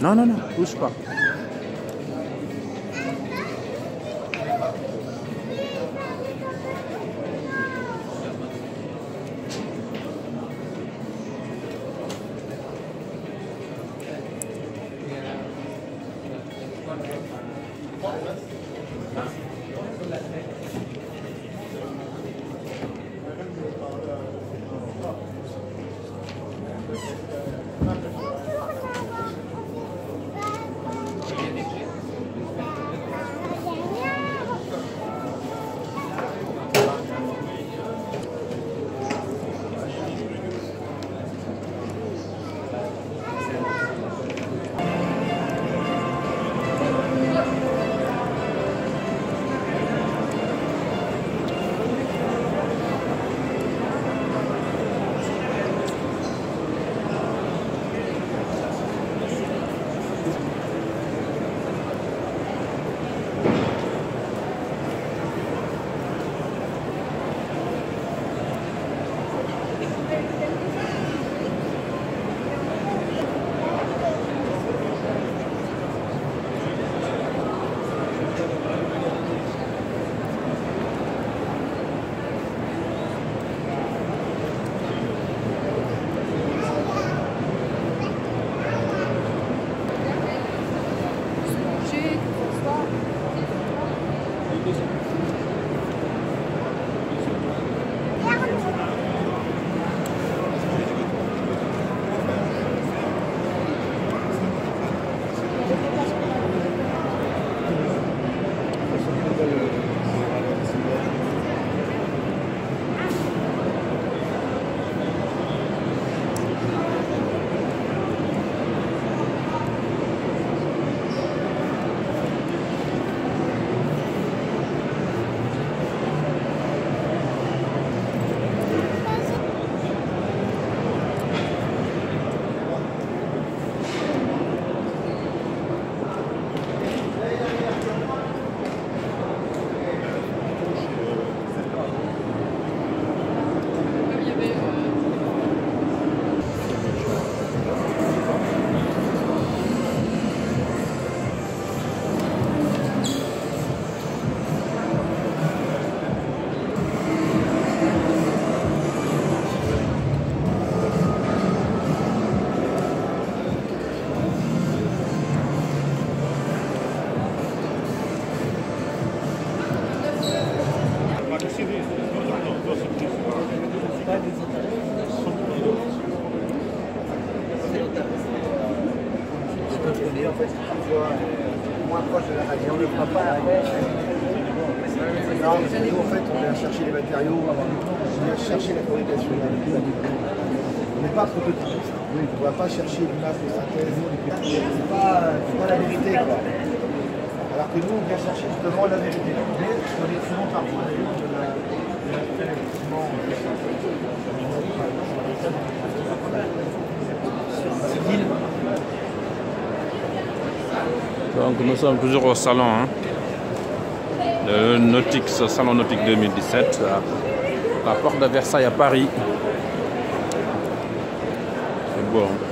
Non, non, non, bouge pas. Euh, de la. On ne fera pas après. Non, que nous, en fait, on vient chercher les matériaux, on vient chercher la fabrication. On n'est pas prototypiste. On ne va pas chercher l'image de synthèse. C'est pas, pas la vérité, quoi. Alors que nous, on vient chercher justement la vérité. Mais on est souvent parfois de la, de la effectivement, civile. Donc nous sommes toujours au salon, hein, le Nautix, Salon Nautique 2017, à la porte de Versailles à Paris. C'est beau. hein.